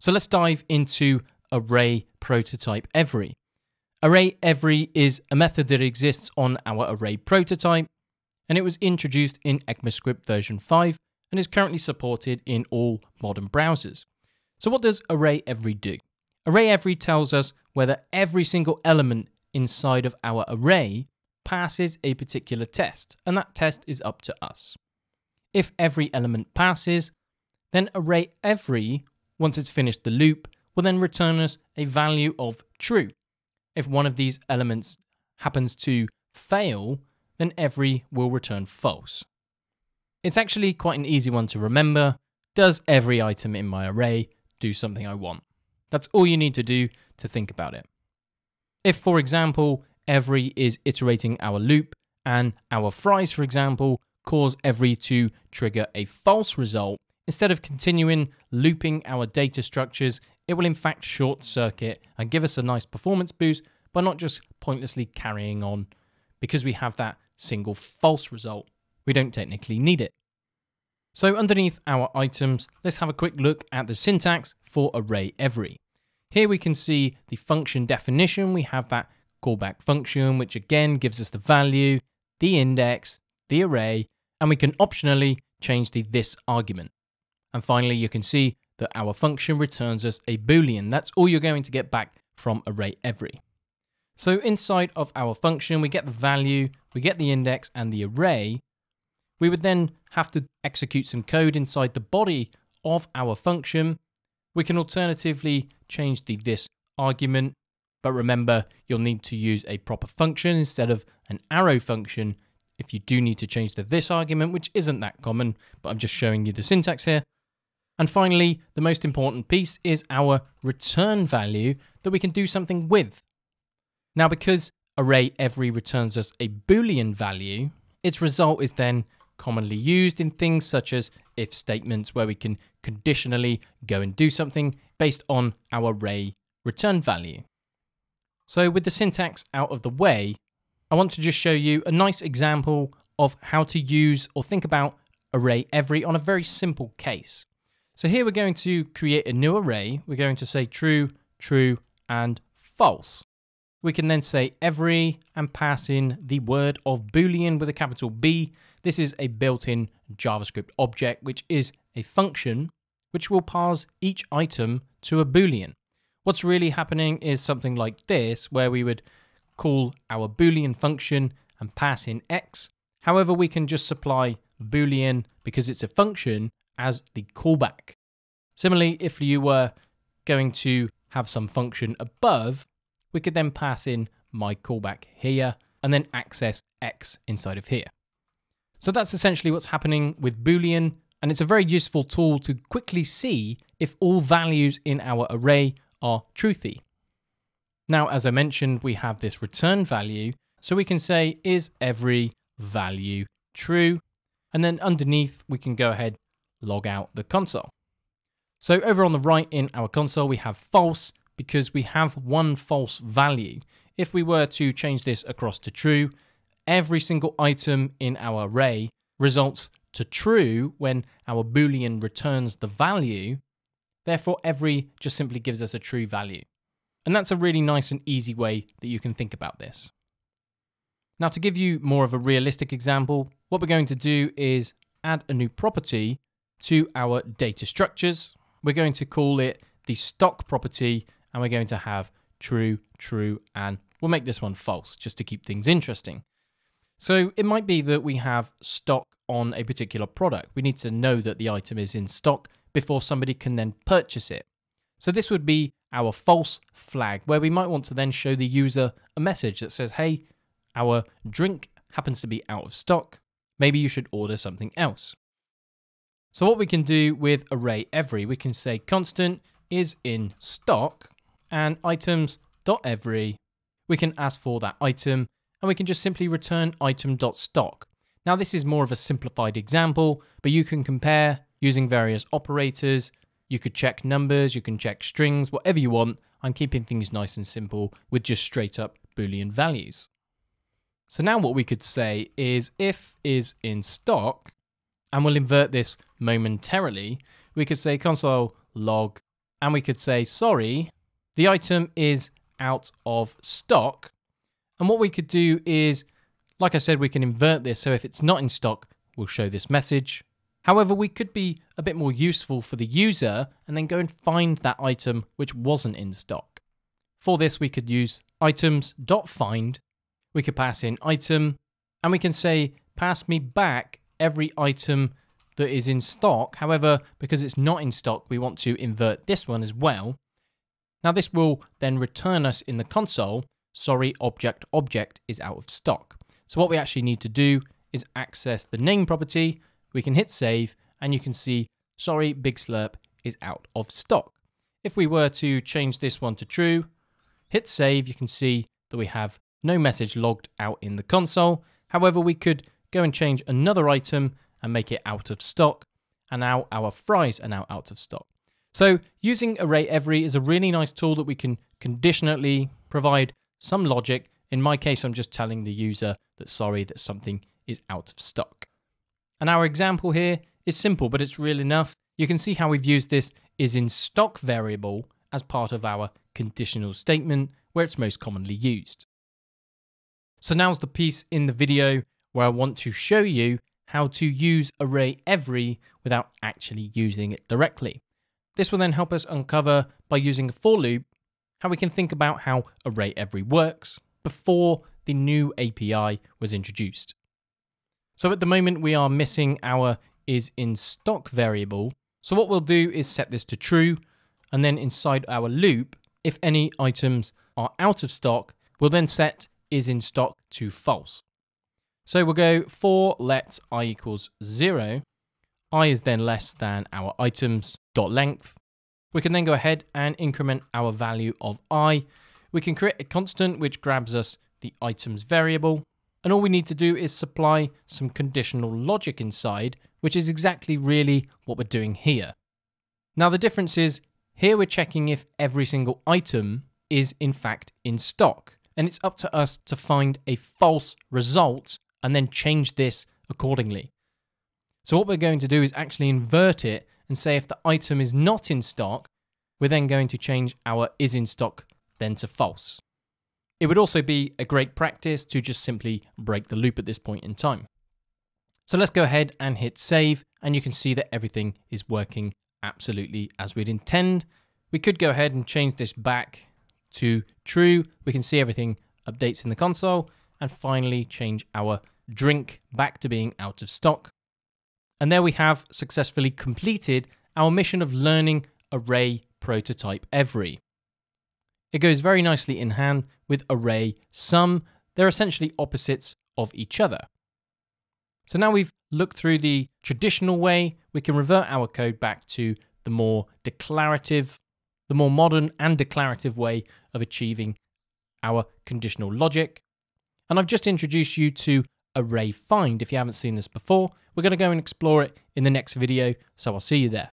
So let's dive into array prototype every. Array every is a method that exists on our array prototype, and it was introduced in ECMAScript version 5 and is currently supported in all modern browsers. So what does array every do? Array every tells us whether every single element inside of our array passes a particular test, and that test is up to us. If every element passes, then array every, once it's finished the loop, will then return us a value of true. If one of these elements happens to fail, then every will return false. It's actually quite an easy one to remember. Does every item in my array do something I want? That's all you need to do to think about it. If, for example, every is iterating our loop and our fries, for example, cause every to trigger a false result, instead of continuing looping our data structures, it will in fact short circuit and give us a nice performance boost by not just pointlessly carrying on because we have that single false result. We don't technically need it. So underneath our items, let's have a quick look at the syntax for array every. Here we can see the function definition. We have that callback function, which again gives us the value, the index, the array, and we can optionally change the this argument. And finally, you can see that our function returns us a boolean. That's all you're going to get back from array every. So inside of our function, we get the value, we get the index and the array. We would then have to execute some code inside the body of our function. We can alternatively change the this argument, but remember you'll need to use a proper function instead of an arrow function if you do need to change the this argument, which isn't that common, but I'm just showing you the syntax here. And finally, the most important piece is our return value that we can do something with. Now, because array every returns us a Boolean value, its result is then commonly used in things such as if statements where we can conditionally go and do something based on our array return value. So with the syntax out of the way, I want to just show you a nice example of how to use or think about array every on a very simple case. So here we're going to create a new array. We're going to say true, true, and false. We can then say every and pass in the word of boolean with a capital B. This is a built-in JavaScript object, which is a function which will parse each item to a boolean. What's really happening is something like this, where we would call our boolean function and pass in x. However, we can just supply boolean because it's a function as the callback. Similarly, if you were going to have some function above, we could then pass in my callback here and then access x inside of here. So that's essentially what's happening with boolean and it's a very useful tool to quickly see if all values in our array are truthy. Now, as I mentioned, we have this return value. So we can say, is every value true? And then underneath, we can go ahead, log out the console. So over on the right in our console, we have false because we have one false value. If we were to change this across to true, every single item in our array results to true when our boolean returns the value. Therefore, every just simply gives us a true value. And that's a really nice and easy way that you can think about this. Now to give you more of a realistic example, what we're going to do is add a new property to our data structures. We're going to call it the stock property and we're going to have true, true, and we'll make this one false just to keep things interesting. So it might be that we have stock on a particular product. We need to know that the item is in stock before somebody can then purchase it. So this would be our false flag, where we might want to then show the user a message that says, hey, our drink happens to be out of stock. Maybe you should order something else. So what we can do with array every, we can say constant is in stock and items.every. We can ask for that item and we can just simply return item.stock. Now this is more of a simplified example, but you can compare using various operators you could check numbers, you can check strings, whatever you want. I'm keeping things nice and simple with just straight up Boolean values. So now what we could say is if is in stock, and we'll invert this momentarily, we could say console log and we could say, sorry, the item is out of stock. And what we could do is, like I said, we can invert this. So if it's not in stock, we'll show this message. However, we could be a bit more useful for the user and then go and find that item which wasn't in stock. For this, we could use items.find. We could pass in item and we can say, pass me back every item that is in stock. However, because it's not in stock, we want to invert this one as well. Now this will then return us in the console, sorry, object object is out of stock. So what we actually need to do is access the name property, we can hit save and you can see, sorry, Big Slurp is out of stock. If we were to change this one to true, hit save, you can see that we have no message logged out in the console. However, we could go and change another item and make it out of stock. And now our fries are now out of stock. So using array every is a really nice tool that we can conditionally provide some logic. In my case, I'm just telling the user that sorry, that something is out of stock. And our example here is simple, but it's real enough. You can see how we've used this is in stock variable as part of our conditional statement where it's most commonly used. So now's the piece in the video where I want to show you how to use array every without actually using it directly. This will then help us uncover by using a for loop how we can think about how array every works before the new API was introduced. So at the moment we are missing our is in stock variable. So what we'll do is set this to true and then inside our loop, if any items are out of stock, we'll then set is in stock to false. So we'll go for let i equals zero. i is then less than our items dot length. We can then go ahead and increment our value of i. We can create a constant which grabs us the items variable. And all we need to do is supply some conditional logic inside, which is exactly really what we're doing here. Now the difference is here we're checking if every single item is in fact in stock. And it's up to us to find a false result and then change this accordingly. So what we're going to do is actually invert it and say if the item is not in stock, we're then going to change our is in stock then to false. It would also be a great practice to just simply break the loop at this point in time. So let's go ahead and hit save and you can see that everything is working absolutely as we'd intend. We could go ahead and change this back to true. We can see everything updates in the console and finally change our drink back to being out of stock. And there we have successfully completed our mission of learning array prototype every. It goes very nicely in hand with array some. They're essentially opposites of each other. So now we've looked through the traditional way, we can revert our code back to the more declarative, the more modern and declarative way of achieving our conditional logic. And I've just introduced you to array find if you haven't seen this before. We're going to go and explore it in the next video, so I'll see you there.